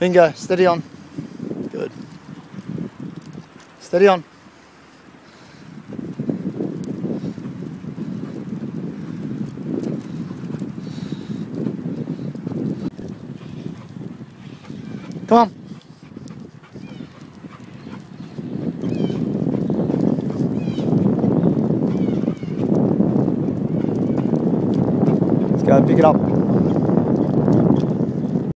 Bingo, steady on. Good. Steady on. Come on. Let's go, pick it up.